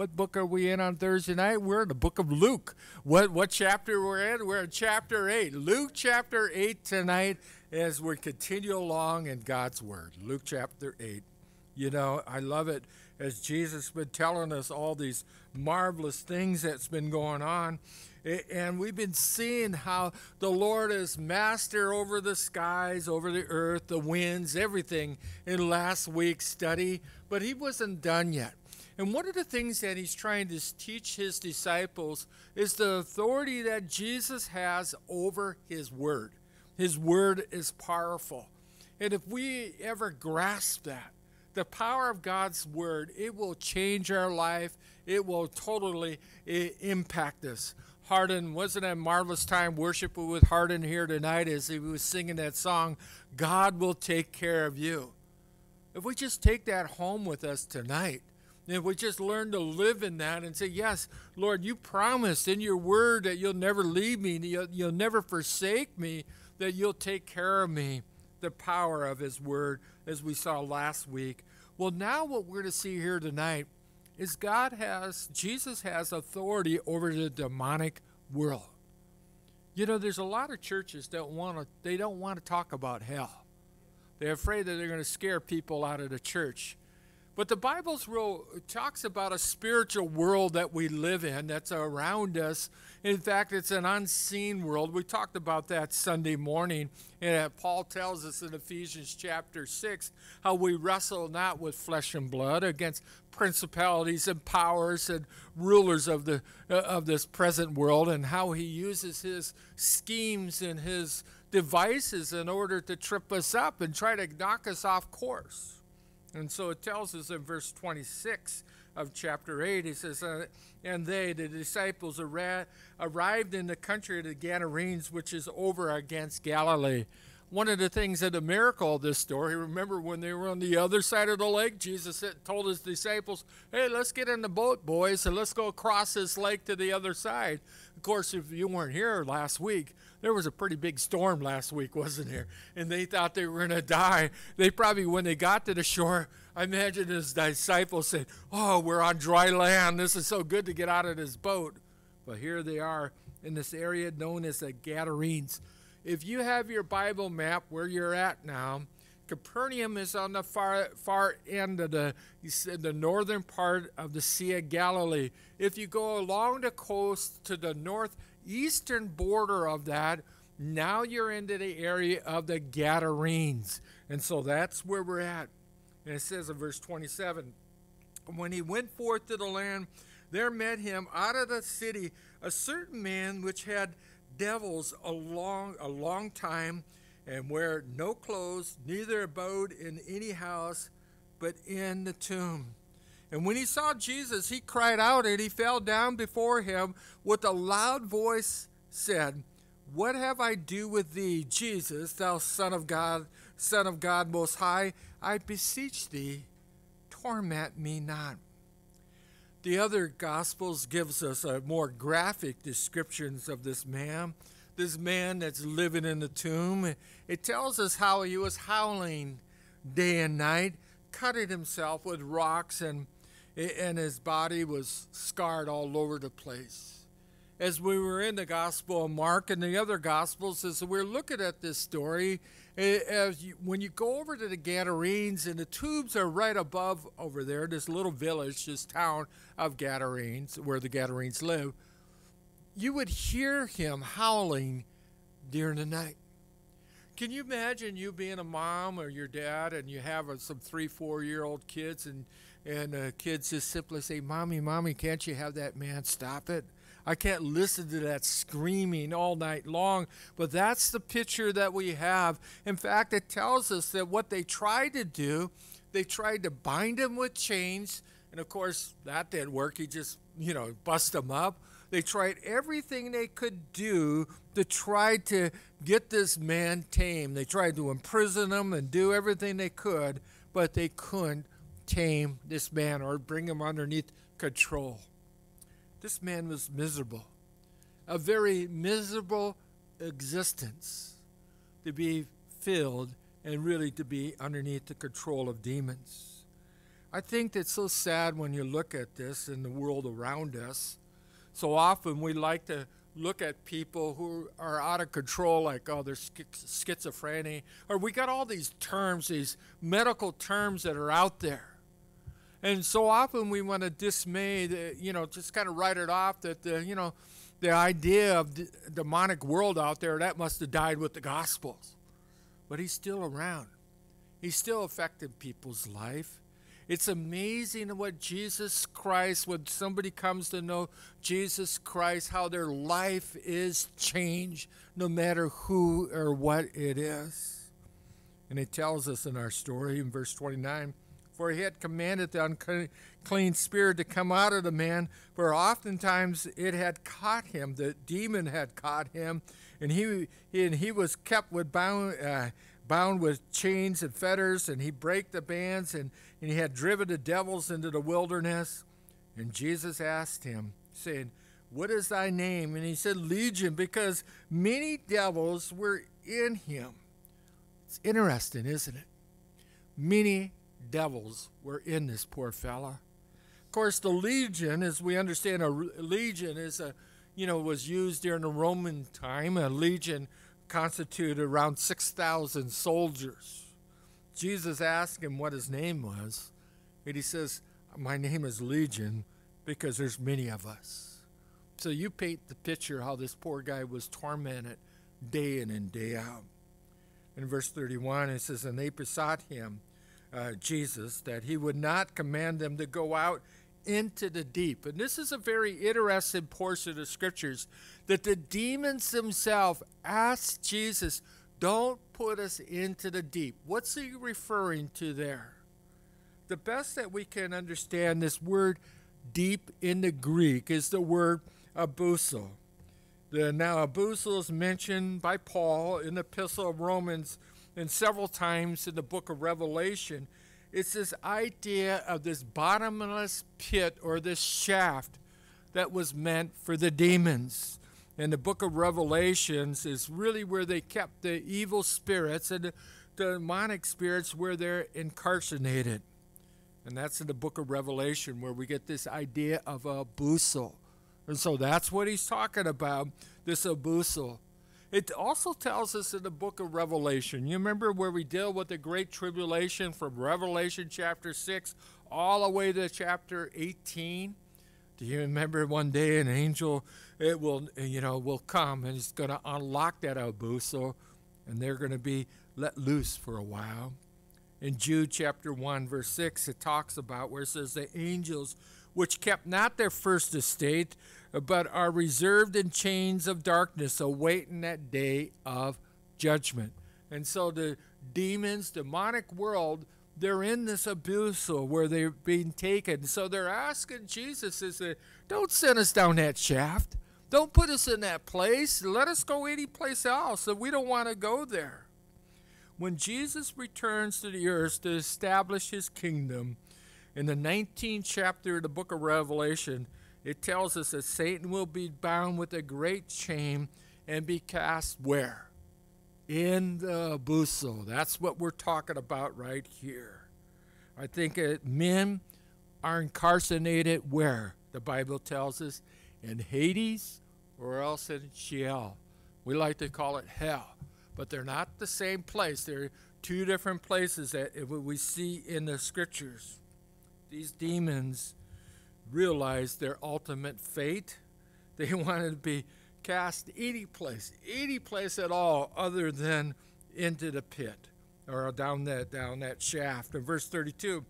what book are we in on Thursday night? We're in the book of Luke. What what chapter we're in? We're in chapter eight. Luke chapter eight tonight as we continue along in God's Word. Luke chapter eight. You know, I love it as Jesus been telling us all these marvelous things that's been going on. And we've been seeing how the Lord is master over the skies, over the earth, the winds, everything in last week's study. But he wasn't done yet. And one of the things that he's trying to teach his disciples is the authority that Jesus has over his word. His word is powerful. And if we ever grasp that, the power of God's word, it will change our life. It will totally impact us. Hardin, wasn't a marvelous time worshiping with Hardin here tonight as he was singing that song, God will take care of you. If we just take that home with us tonight, if we just learn to live in that and say, Yes, Lord, you promised in your word that you'll never leave me, you'll, you'll never forsake me, that you'll take care of me. The power of his word, as we saw last week. Well, now what we're going to see here tonight is God has, Jesus has authority over the demonic world. You know, there's a lot of churches that want to, they don't want to talk about hell. They're afraid that they're going to scare people out of the church. But the Bible's real talks about a spiritual world that we live in that's around us. In fact, it's an unseen world. We talked about that Sunday morning. And Paul tells us in Ephesians chapter 6 how we wrestle not with flesh and blood against principalities and powers and rulers of the uh, of this present world and how he uses his schemes and his devices in order to trip us up and try to knock us off course. And so it tells us in verse 26 of chapter 8, he says, uh, And they, the disciples, arrived in the country of the Gadarenes, which is over against Galilee. One of the things that the miracle of this story, remember when they were on the other side of the lake, Jesus told his disciples, Hey, let's get in the boat, boys, and let's go across this lake to the other side. Of course, if you weren't here last week, there was a pretty big storm last week, wasn't there? And they thought they were going to die. They probably, when they got to the shore, I imagine his disciples said, Oh, we're on dry land. This is so good to get out of this boat. But here they are in this area known as the Gadarenes. If you have your Bible map where you're at now, Capernaum is on the far far end of the the northern part of the Sea of Galilee. If you go along the coast to the north eastern border of that, now you're into the area of the Gadarenes. And so that's where we're at. And it says in verse 27 When he went forth to the land, there met him out of the city a certain man which had devils a long, a long time and wear no clothes, neither abode in any house, but in the tomb. And when he saw Jesus, he cried out and he fell down before him with a loud voice, said, What have I to do with thee, Jesus, thou Son of God, Son of God Most High? I beseech thee, torment me not. The other Gospels gives us a more graphic descriptions of this man, this man that's living in the tomb. It tells us how he was howling day and night, cutting himself with rocks and and his body was scarred all over the place. As we were in the Gospel of Mark and the other Gospels, as we're looking at this story, as you, when you go over to the Gadarenes, and the tubes are right above over there, this little village, this town of Gadarenes, where the Gadarenes live, you would hear him howling during the night. Can you imagine you being a mom or your dad and you have some three, four year old kids and and uh, kids just simply say, Mommy, Mommy, can't you have that man stop it? I can't listen to that screaming all night long. But that's the picture that we have. In fact, it tells us that what they tried to do, they tried to bind him with chains. And of course, that didn't work. He just, you know, bust him up. They tried everything they could do to try to get this man tame. They tried to imprison him and do everything they could, but they couldn't tame this man or bring him underneath control. This man was miserable, a very miserable existence to be filled and really to be underneath the control of demons. I think it's so sad when you look at this in the world around us. So often we like to look at people who are out of control, like, oh, they're schizophrenia, or we got all these terms, these medical terms that are out there. And so often we want to dismay, the, you know, just kind of write it off that, the, you know, the idea of the demonic world out there, that must have died with the Gospels. But he's still around. He's still affecting people's life. It's amazing what Jesus Christ, when somebody comes to know Jesus Christ, how their life is changed no matter who or what it is. And it tells us in our story in verse 29 For he had commanded the unclean spirit to come out of the man, for oftentimes it had caught him, the demon had caught him, and he, and he was kept with bound. Uh, bound with chains and fetters, and he brake the bands, and, and he had driven the devils into the wilderness. And Jesus asked him, saying, What is thy name? And he said, Legion, because many devils were in him. It's interesting, isn't it? Many devils were in this poor fella. Of course, the legion, as we understand, a legion is a, you know, was used during the Roman time. A legion constituted around 6,000 soldiers. Jesus asked him what his name was, and he says, My name is Legion because there's many of us. So you paint the picture how this poor guy was tormented day in and day out. In verse 31, it says, And they besought him, uh, Jesus, that he would not command them to go out into the deep. And this is a very interesting portion of scriptures that the demons themselves asked Jesus, Don't put us into the deep. What's he referring to there? The best that we can understand this word deep in the Greek is the word abuso. The, now, abuso is mentioned by Paul in the Epistle of Romans and several times in the book of Revelation. It's this idea of this bottomless pit or this shaft that was meant for the demons. And the book of Revelations is really where they kept the evil spirits and the demonic spirits where they're incarcerated. And that's in the book of Revelation where we get this idea of a busel. And so that's what he's talking about, this abusal. It also tells us in the book of Revelation. You remember where we deal with the great tribulation from Revelation chapter 6 all the way to chapter 18? Do you remember one day an angel it will you know will come and it's going to unlock that abuso and they're going to be let loose for a while. In Jude chapter 1 verse 6 it talks about where it says the angels which kept not their first estate but are reserved in chains of darkness, awaiting that day of judgment. And so the demons, demonic world, they're in this abuse where they're being taken. So they're asking Jesus, is that don't send us down that shaft. Don't put us in that place. Let us go any place else. We don't want to go there. When Jesus returns to the earth to establish his kingdom, in the 19th chapter of the book of Revelation, it tells us that Satan will be bound with a great chain and be cast where? In the abuso. That's what we're talking about right here. I think uh, men are incarcerated where? The Bible tells us in Hades or else in Sheol. We like to call it hell, but they're not the same place. They're two different places that we see in the scriptures. These demons realized their ultimate fate. They wanted to be cast any place, any place at all other than into the pit or down that down that shaft. In verse 32,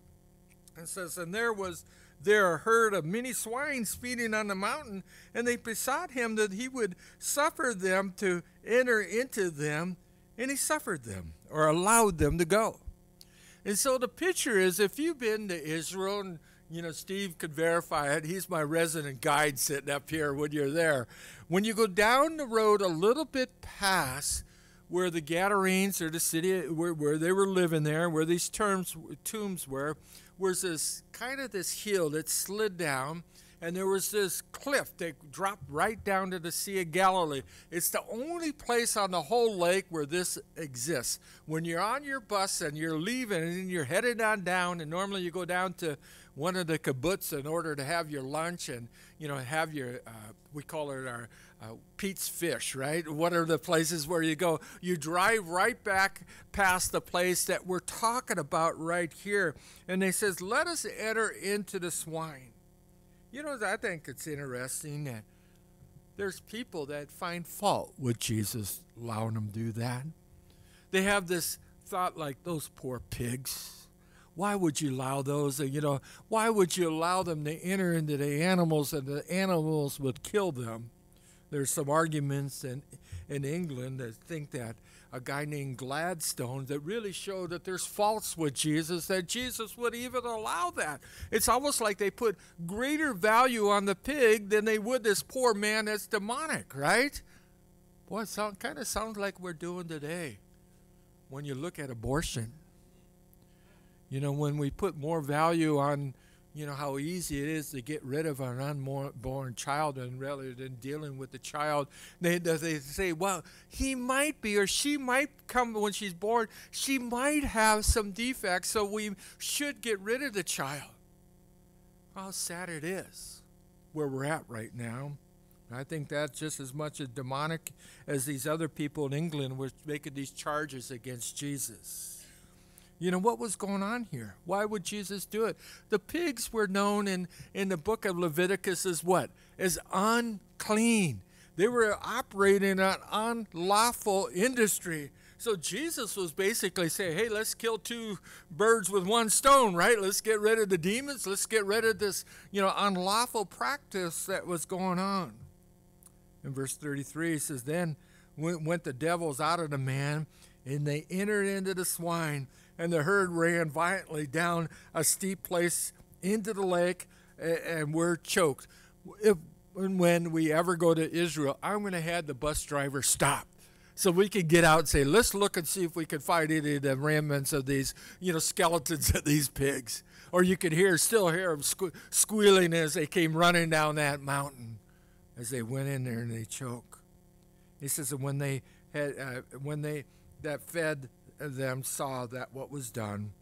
it says, And there was there a herd of many swines feeding on the mountain, and they besought him that he would suffer them to enter into them, and he suffered them or allowed them to go. And so the picture is if you've been to Israel and you know, Steve could verify it. He's my resident guide sitting up here when you're there. When you go down the road a little bit past where the Gadarenes or the city where, where they were living there, where these terms, tombs were, was this kind of this hill that slid down, and there was this cliff that dropped right down to the Sea of Galilee. It's the only place on the whole lake where this exists. When you're on your bus and you're leaving and you're headed on down, and normally you go down to one of the kibbutz in order to have your lunch and you know have your uh, we call it our uh, Pete's Fish, right? What are the places where you go? You drive right back past the place that we're talking about right here, and they says, "Let us enter into the swine." You know, I think it's interesting that there's people that find fault with Jesus allowing them to do that. They have this thought like those poor pigs why would you allow those? You know, why would you allow them to enter into the animals and the animals would kill them? There's some arguments in, in England that think that a guy named Gladstone that really showed that there's faults with Jesus, that Jesus would even allow that. It's almost like they put greater value on the pig than they would this poor man that's demonic, right? Boy, it sound, kind of sounds like we're doing today when you look at abortion. You know, when we put more value on, you know, how easy it is to get rid of an unborn child and rather than dealing with the child, they, they say, well, he might be or she might come when she's born, she might have some defects, so we should get rid of the child. How sad it is where we're at right now. I think that's just as much as demonic as these other people in England were making these charges against Jesus. You know, what was going on here? Why would Jesus do it? The pigs were known in, in the book of Leviticus as what? As unclean. They were operating an unlawful industry. So Jesus was basically saying, hey, let's kill two birds with one stone, right? Let's get rid of the demons. Let's get rid of this, you know, unlawful practice that was going on. In verse 33, he says, Then went the devils out of the man, and they entered into the swine and the herd ran violently down a steep place into the lake and were choked. If, and when we ever go to Israel, I'm going to have the bus driver stop so we can get out and say, let's look and see if we can find any of the remnants of these, you know, skeletons of these pigs. Or you could hear, still hear them sque- squealing as they came running down that mountain as they went in there and they choke. He says, that when they had, uh, when they that fed them saw that what was done.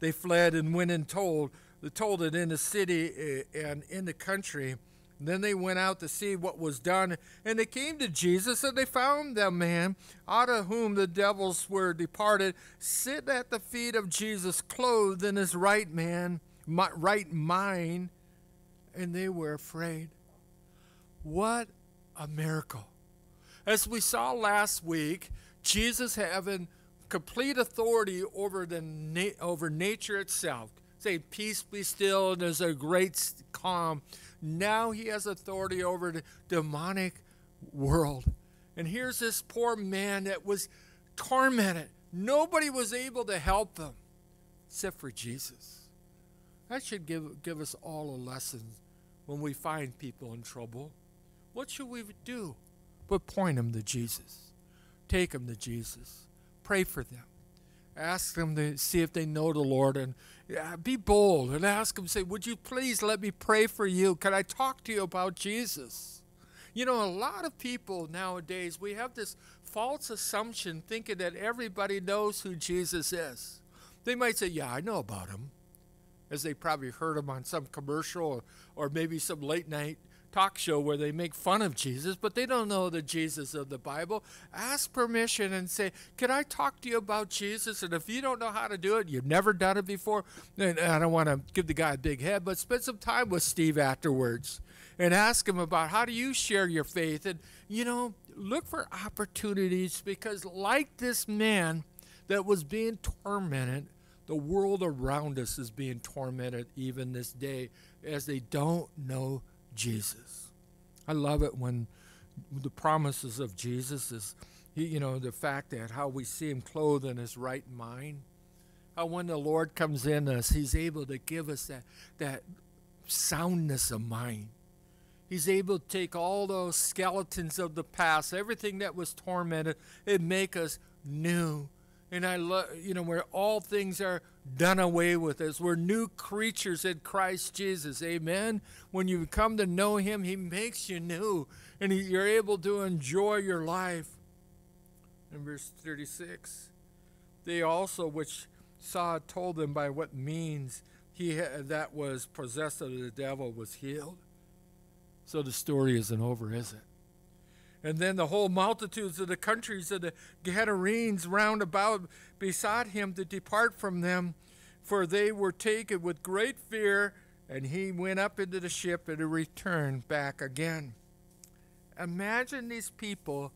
They fled and went and told, told it in the city eh, and in the country. then they went out to see what was done, and they came to Jesus, and they found the man out of whom the devils were departed, sit at the feet of Jesus, clothed in his right man, right mind, and they were afraid. What a miracle! As we saw last week, Jesus having complete authority over the na- over nature itself. Say, peace be still, and there's a great calm. Now he has authority over the demonic world. And here's this poor man that was tormented. Nobody was able to help him except for Jesus. That should give, give us all a lesson when we find people in trouble. What should we do? But point them to Jesus. Take them to Jesus. Pray for them. Ask them to see if they know the Lord and be bold and ask them, say, Would you please let me pray for you? Can I talk to you about Jesus? You know, a lot of people nowadays, we have this false assumption thinking that everybody knows who Jesus is. They might say, Yeah, I know about him, as they probably heard him on some commercial or, or maybe some late night talk show where they make fun of Jesus, but they don't know the Jesus of the Bible. Ask permission and say, Can I talk to you about Jesus? And if you don't know how to do it, you've never done it before, and I don't want to give the guy a big head, but spend some time with Steve afterwards and ask him about how do you share your faith. And, you know, look for opportunities because, like this man that was being tormented, the world around us is being tormented even this day as they don't know Jesus. I love it when the promises of Jesus is, you know, the fact that how we see him clothed in his right mind. How when the Lord comes in us, he's able to give us that, that soundness of mind. He's able to take all those skeletons of the past, everything that was tormented, and make us new. And I love, you know, where all things are done away with us. We're new creatures in Christ Jesus. Amen. When you come to know Him, He makes you new, and you're able to enjoy your life. In verse 36, they also, which saw, told them by what means he that was possessed of the devil was healed. So the story isn't over, is it? And then the whole multitudes of the countries of the Gadarenes round about besought him to depart from them, for they were taken with great fear. And he went up into the ship and returned back again. Imagine these people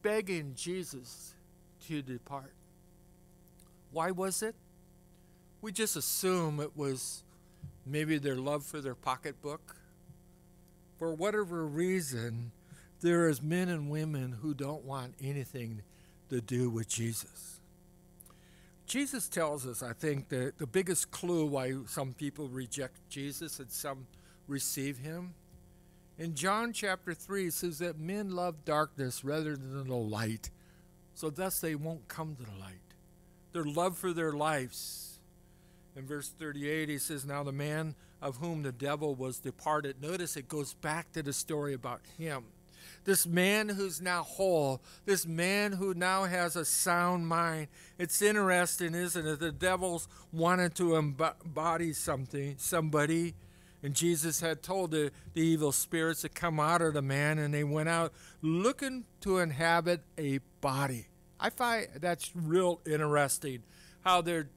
begging Jesus to depart. Why was it? We just assume it was maybe their love for their pocketbook. For whatever reason, there is men and women who don't want anything to do with Jesus. Jesus tells us, I think, that the biggest clue why some people reject Jesus and some receive him. In John chapter 3, it says that men love darkness rather than the light, so thus they won't come to the light. Their love for their lives. In verse 38, he says, Now the man of whom the devil was departed, notice it goes back to the story about him this man who's now whole, this man who now has a sound mind. It's interesting, isn't it? The devils wanted to embody something, somebody, and Jesus had told the, the evil spirits to come out of the man, and they went out looking to inhabit a body. I find that's real interesting how their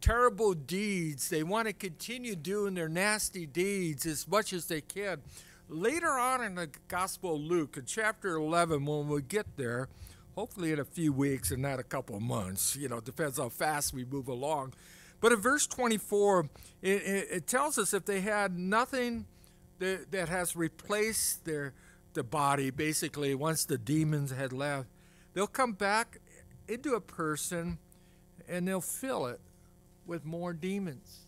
terrible deeds, they want to continue doing their nasty deeds as much as they can. Later on in the Gospel of Luke, in chapter 11, when we get there, hopefully in a few weeks and not a couple of months, you know, depends how fast we move along. But in verse 24, it, it, it tells us if they had nothing that, that has replaced their the body, basically, once the demons had left, they'll come back into a person and they'll fill it with more demons.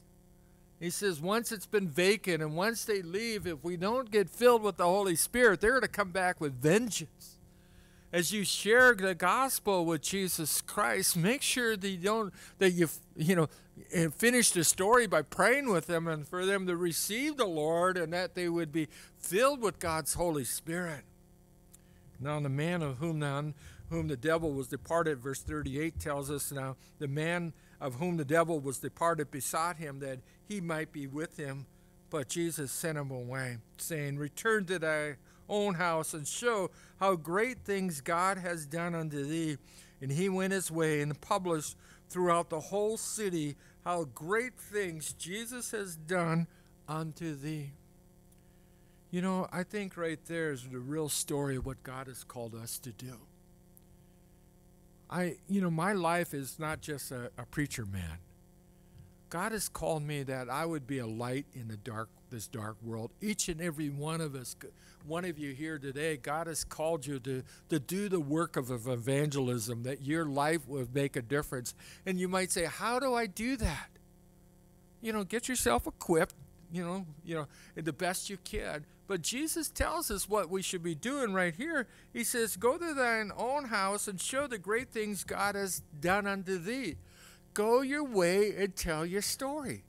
He says, once it's been vacant and once they leave, if we don't get filled with the Holy Spirit, they're going to come back with vengeance. As you share the gospel with Jesus Christ, make sure that you don't that you you know finish the story by praying with them and for them to receive the Lord and that they would be filled with God's Holy Spirit. Now the man of whom the, whom the devil was departed, verse 38 tells us now the man of whom the devil was departed besought him that he might be with him. But Jesus sent him away, saying, Return to thy own house and show how great things God has done unto thee. And he went his way and published throughout the whole city how great things Jesus has done unto thee. You know, I think right there is the real story of what God has called us to do. I, you know, my life is not just a, a preacher man. God has called me that I would be a light in the dark, this dark world. Each and every one of us, one of you here today, God has called you to, to do the work of, evangelism, that your life would make a difference. And you might say, How do I do that? You know, get yourself equipped, you know, you know, the best you can. But Jesus tells us what we should be doing right here. He says, Go to thine own house and show the great things God has done unto thee. Go your way and tell your story.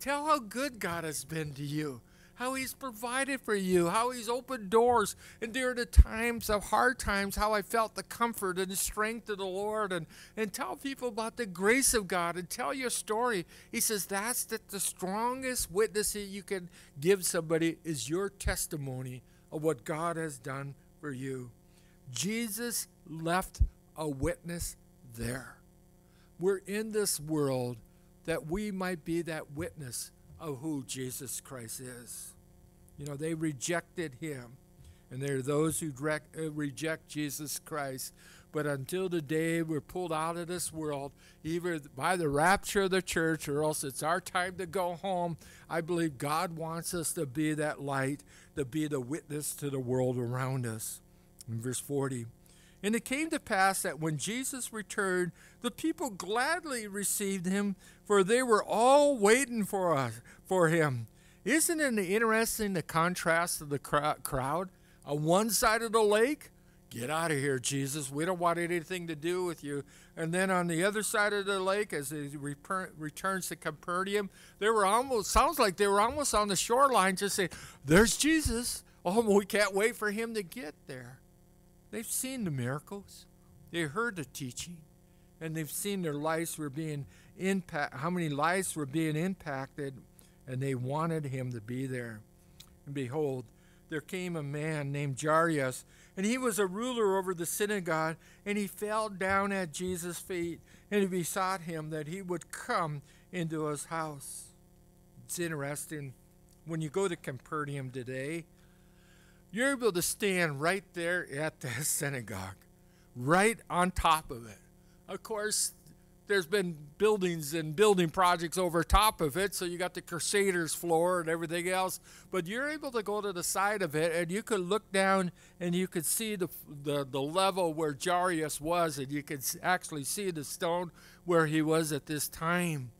Tell how good God has been to you how He's provided for you, how He's opened doors. And during the times of hard times, how I felt the comfort and the strength of the Lord. And, and tell people about the grace of God and tell your story. He says that's the, the strongest witness that you can give somebody is your testimony of what God has done for you. Jesus left a witness there. We're in this world that we might be that witness of who Jesus Christ is. You know, they rejected him. And there are those who uh, reject Jesus Christ. But until the day we're pulled out of this world, either by the rapture of the church or else it's our time to go home, I believe God wants us to be that light, to be the witness to the world around us. In verse 40, and it came to pass that when Jesus returned, the people gladly received him, for they were all waiting for us for him. Isn't it interesting the contrast of the crowd? On one side of the lake, Get out of here, Jesus. We don't want anything to do with you. And then on the other side of the lake, as he returns to Capernaum, they were almost, sounds like they were almost on the shoreline, just saying, There's Jesus. Oh, we can't wait for him to get there. They've seen the miracles, they heard the teaching, and they've seen their lives were being impact, how many lives were being impacted, and they wanted him to be there. And behold, there came a man named Jairus and he was a ruler over the synagogue, and he fell down at Jesus' feet and he besought him that he would come into his house. It's interesting. When you go to Capernaum today, you're able to stand right there at the synagogue, right on top of it. Of course, there's been buildings and building projects over top of it, so you got the Crusaders floor and everything else. But you're able to go to the side of it, and you could look down and you could see the the, the level where Jairus was, and you could actually see the stone where he was at this time.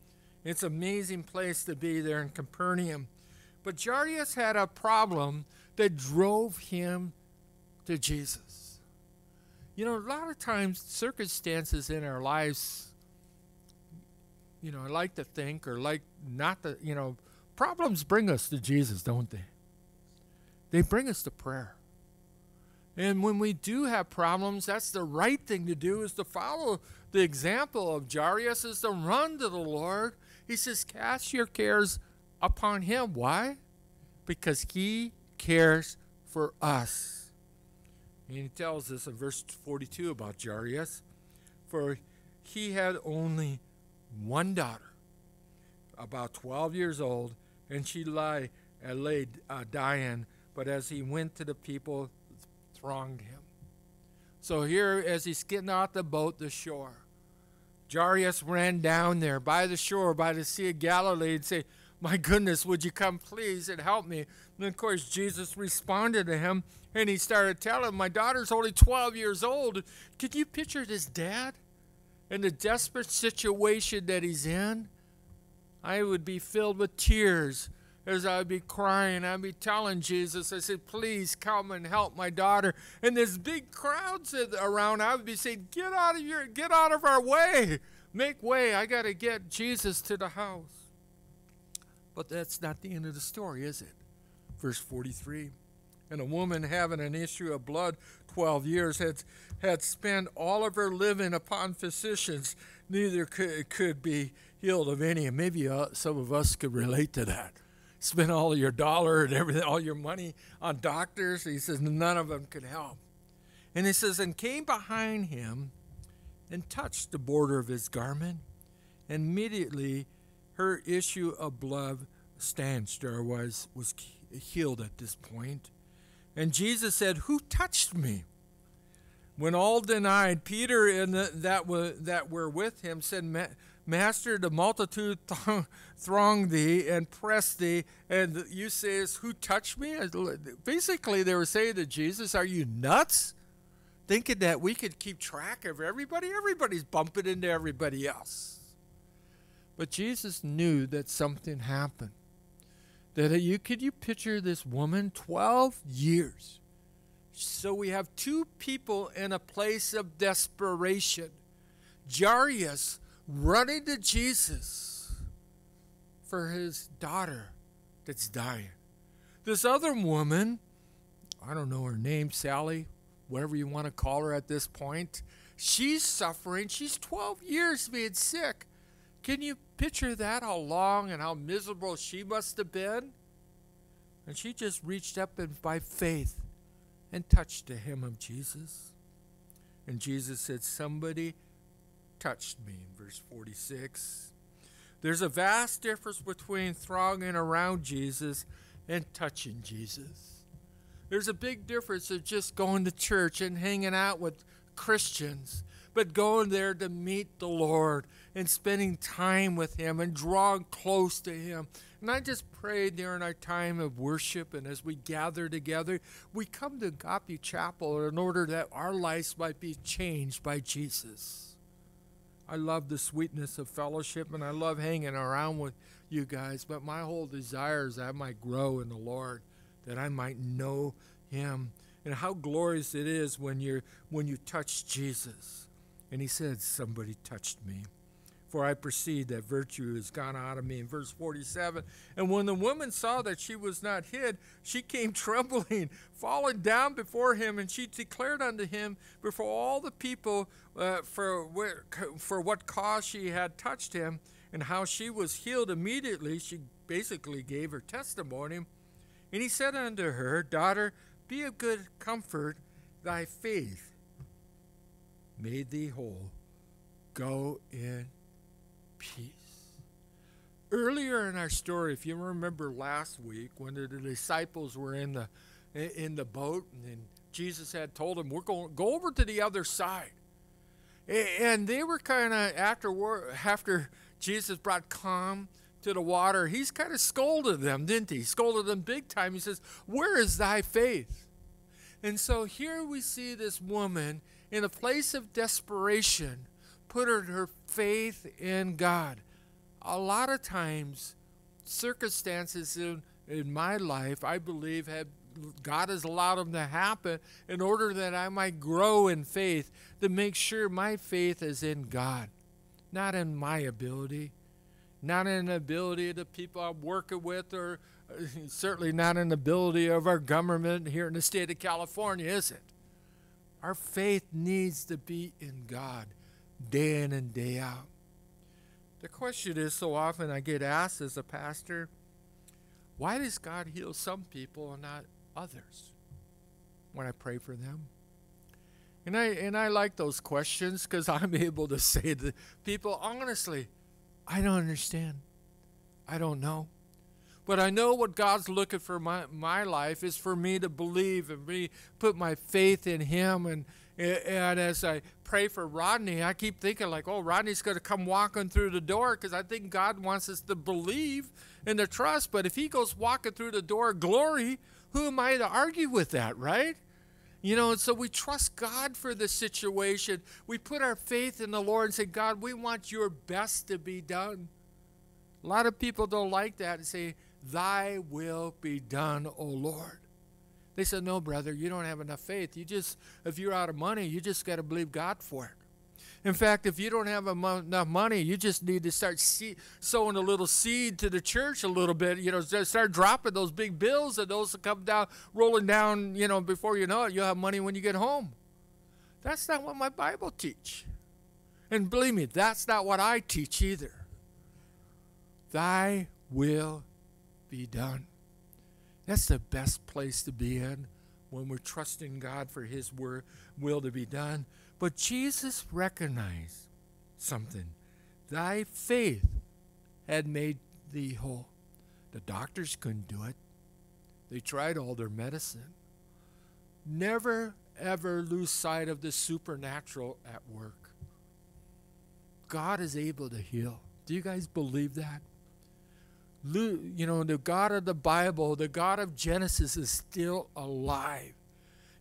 It's an amazing place to be there in Capernaum. But Jairus had a problem that drove him to Jesus. You know, a lot of times circumstances in our lives you know, I like to think or like not to, you know, problems bring us to Jesus, don't they? They bring us to prayer. And when we do have problems, that's the right thing to do is to follow the example of Jairus is to run to the Lord. He says, cast your cares upon him. Why? Because he cares for us. And he tells us in verse 42 about Jairus, for he had only one daughter, about 12 years old, and she lay, uh, lay uh, dying. But as he went to the people, thronged him. So here, as he's getting off the boat, the shore, Jairus ran down there by the shore, by the Sea of Galilee, and say, "My goodness, would you come, please, and help me?" And of course, Jesus responded to him, and he started telling him, "My daughter's only 12 years old. Can you picture this, Dad?" in the desperate situation that he's in, I would be filled with tears as I'd be crying. I'd be telling Jesus, I said, please come and help my daughter. And this big crowd around, I would be saying, get out of your, get out of our way. Make way. I got to get Jesus to the house. But that's not the end of the story, is it? Verse 43. And a woman having an issue of blood 12 years had had spent all of her living upon physicians, neither could, could be healed of any. And maybe uh, some of us could relate to that. Spend all your dollar and everything, all your money on doctors. He says none of them could help. And he says, and came behind him and touched the border of his garment. And immediately her issue of blood stanch or was, was healed at this point. And Jesus said, Who touched me? When all denied, Peter and the, that, were, that were with him said, Master, the multitude th- throng thee and press thee, and you say, Who touched me? Basically, they were saying to Jesus, Are you nuts? Thinking that we could keep track of everybody? Everybody's bumping into everybody else. But Jesus knew that something happened. That you could you picture this woman, 12 years so we have two people in a place of desperation. Jairus running to Jesus for his daughter that's dying. This other woman, I don't know her name, Sally, whatever you want to call her at this point, she's suffering. She's 12 years being sick. Can you picture that? How long and how miserable she must have been? And she just reached up and by faith and touched the hem of Jesus. And Jesus said, Somebody touched me in verse 46. There's a vast difference between thronging around Jesus and touching Jesus. There's a big difference of just going to church and hanging out with Christians, but going there to meet the Lord and spending time with Him and drawing close to Him and I just pray during our time of worship and as we gather together, we come to Agape Chapel in order that our lives might be changed by Jesus. I love the sweetness of fellowship and I love hanging around with you guys, but my whole desire is that I might grow in the Lord, that I might know Him. and how glorious it is when you when you touch Jesus. And he said, Somebody touched me. For I perceive that virtue is gone out of me. In verse 47, and when the woman saw that she was not hid, she came trembling, falling down before him, and she declared unto him before all the people uh, for, for what cause she had touched him, and how she was healed immediately. She basically gave her testimony. And he said unto her, Daughter, be of good comfort, thy faith made thee whole. Go in peace. Earlier in our story, if you remember last week, when the disciples were in the in the boat and Jesus had told them, "We're going go over to the other side," and they were kind of after after Jesus brought calm to the water, he's kind of scolded them, didn't he? Scolded them big time. He says, Where is thy faith? And so here we see this woman in a place of desperation put her, faith in God. A lot of times, circumstances in, in my life, I believe, have God has allowed them to happen in order that I might grow in faith, to make sure my faith is in God, not in my ability, not in the ability of the people I'm working with, or uh, certainly not in the ability of our government here in the state of California, is it? Our faith needs to be in God day in and day out. The question is so often I get asked as a pastor, why does God heal some people and not others when I pray for them? And I and I like those questions because I'm able to say to people honestly, I don't understand. I don't know. But I know what God's looking for my, my life is for me to believe and me put my faith in Him. And, and as I pray for Rodney, I keep thinking, like, oh, Rodney's going to come walking through the door because I think God wants us to believe and to trust. But if he goes walking through the door glory, who am I to argue with that, right? You know, and so we trust God for the situation. We put our faith in the Lord and say, God, we want your best to be done. A lot of people don't like that and say, Thy will be done, O Lord. They said, No, brother, you don't have enough faith. You just, if you're out of money, you just got to believe God for it. In fact, if you don't have enough money, you just need to start sowing a little seed to the church a little bit. You know, start dropping those big bills, and those will come down, rolling down. You know, before you know it, you'll have money when you get home. That's not what my Bible teach, and believe me, that's not what I teach either. Thy will be done. That's the best place to be in when we're trusting God for His word, will to be done. But Jesus recognized something. Thy faith had made thee whole. The doctors couldn't do it. They tried all their medicine. Never, ever lose sight of the supernatural at work. God is able to heal. Do you guys believe that? You know, the God of the Bible, the God of Genesis is still alive.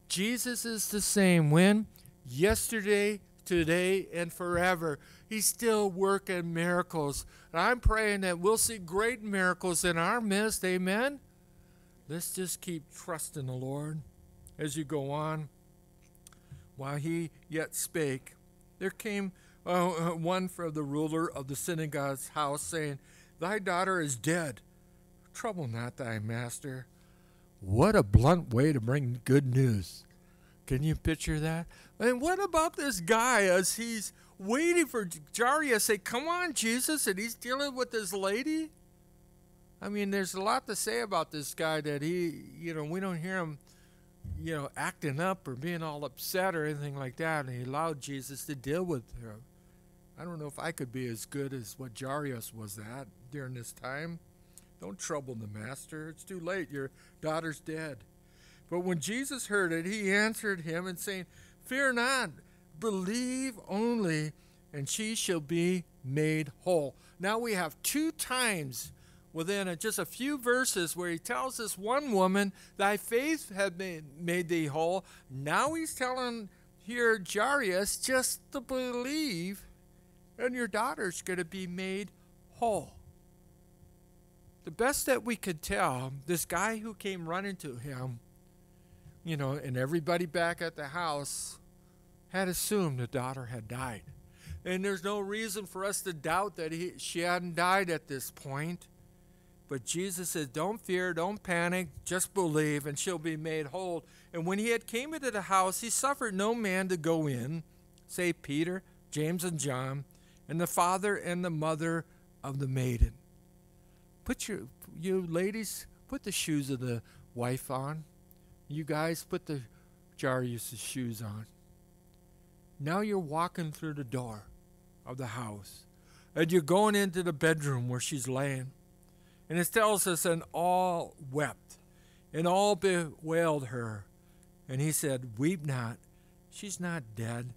Jesus is the same when? Yesterday, today, and forever. He's still working miracles. And I'm praying that we'll see great miracles in our midst. Amen. Let's just keep trusting the Lord as you go on. While he yet spake, there came uh, uh one from the ruler of the synagogue's house, saying, Thy daughter is dead. Trouble not thy master. What a blunt way to bring good news. Can you picture that? And what about this guy as he's waiting for Jairus say, Come on, Jesus, and he's dealing with this lady? I mean, there's a lot to say about this guy that he, you know, we don't hear him, you know, acting up or being all upset or anything like that. And he allowed Jesus to deal with her. I don't know if I could be as good as what Jairus was at during this time. Don't trouble the master. It's too late. Your daughter's dead. But when Jesus heard it, he answered him and saying, Fear not, believe only, and she shall be made whole. Now we have two times within a, just a few verses where he tells this one woman, Thy faith hath made, made thee whole. Now he's telling here Jairus just to believe and your daughter's going to be made whole. The best that we could tell, this guy who came running to him you know, and everybody back at the house had assumed the daughter had died. And there's no reason for us to doubt that he, she hadn't died at this point. But Jesus says, Don't fear, don't panic, just believe, and she'll be made whole. And when he had came into the house, he suffered no man to go in, save Peter, James, and John, and the father and the mother of the maiden. Put your you ladies, put the shoes of the wife on. You guys put the Jairus' shoes on. Now you're walking through the door of the house. And you're going into the bedroom where she's laying. And it tells us, and all wept, and all bewailed her. And he said, Weep not, she's not dead,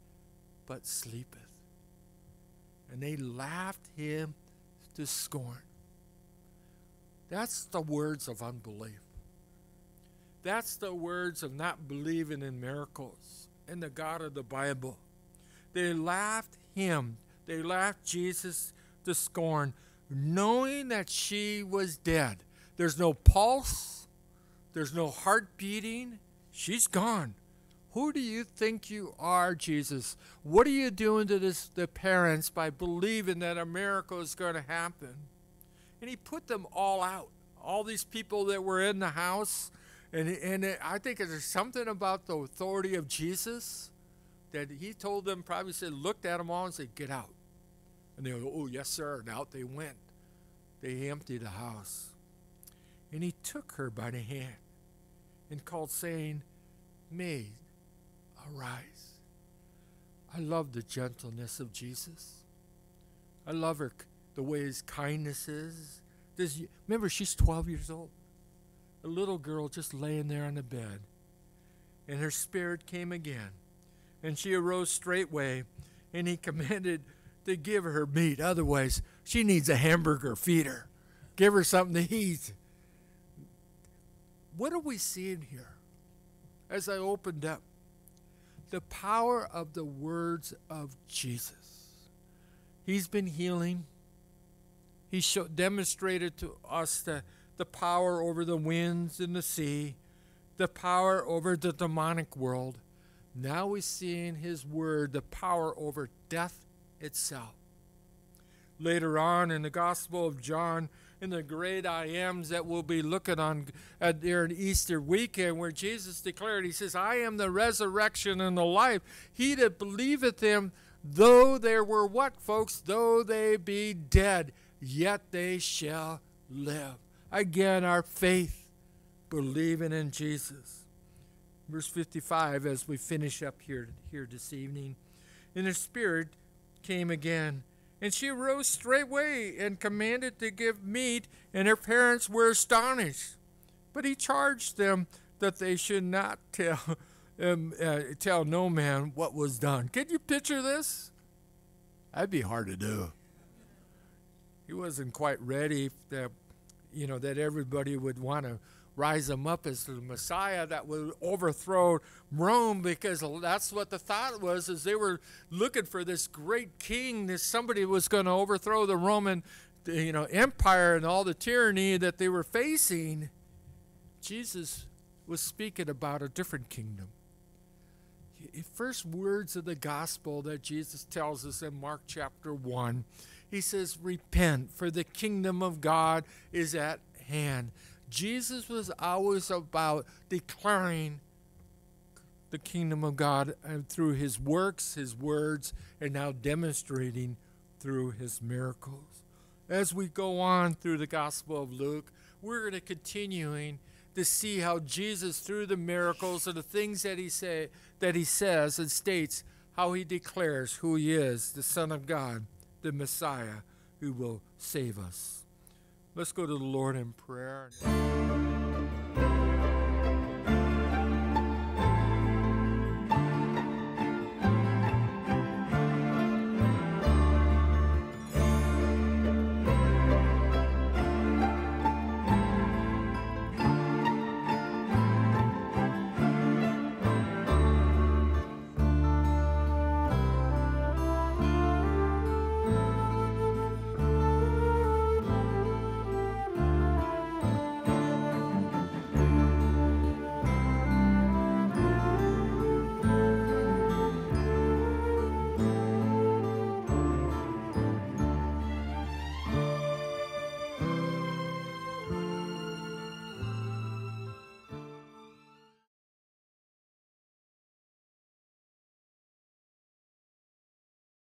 but sleepeth. And they laughed him to scorn. That's the words of unbelief. That's the words of not believing in miracles and the God of the Bible. They laughed him, they laughed Jesus to scorn, knowing that she was dead. There's no pulse, there's no heart beating. She's gone. Who do you think you are, Jesus? What are you doing to this, the parents by believing that a miracle is going to happen? And he put them all out. All these people that were in the house. And, and it, I think there's something about the authority of Jesus that he told them, probably said, looked at them all and said, Get out. And they go, Oh, yes, sir. And out they went. They emptied the house. And he took her by the hand and called, saying, Maid, arise. I love the gentleness of Jesus. I love her, the way his kindness is. Remember, she's 12 years old. A little girl just laying there on the bed. And her spirit came again. And she arose straightway, and he commanded to give her meat. Otherwise, she needs a hamburger. Feed her. Give her something to eat. What are we seeing here? As I opened up, the power of the words of Jesus. He's been healing. He showed, demonstrated to us the, the power over the winds and the sea, the power over the demonic world. Now we see in his word the power over death itself. Later on in the Gospel of John, in the great I ams that we'll be looking on at during Easter weekend, where Jesus declared, He says, I am the resurrection and the life. He that believeth him, though there were what, folks? Though they be dead, yet they shall live. Again, our faith, believing in Jesus. Verse 55, as we finish up here, here this evening. And the Spirit came again and she arose straightway and commanded to give meat, and her parents were astonished. But he charged them that they should not tell, um, uh, tell no man what was done. Can you picture this? That'd be hard to do. He wasn't quite ready that, you know, that everybody would want to rise him up as the Messiah that would overthrow Rome because that's what the thought was is they were looking for this great king, this somebody was going to overthrow the Roman you know empire and all the tyranny that they were facing. Jesus was speaking about a different kingdom. First words of the gospel that Jesus tells us in Mark chapter 1. He says, Repent, for the kingdom of God is at hand. Jesus was always about declaring the kingdom of God through his works, his words, and now demonstrating through his miracles. As we go on through the Gospel of Luke, we're going to continuing to see how Jesus, through the miracles and the things that he say that he says and states, how he declares who he is, the Son of God, the Messiah, who will save us. Let's go to the Lord in prayer.